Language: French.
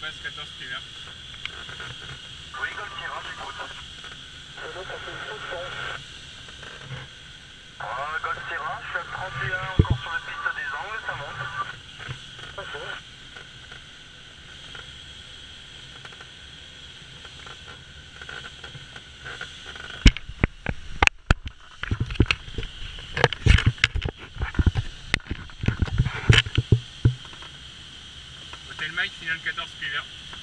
base 14 primaire. Polygone Sierra, j'écoute. Polygone Sierra, je suis 31 encore. m'appelle Mike, Final 14 Fever.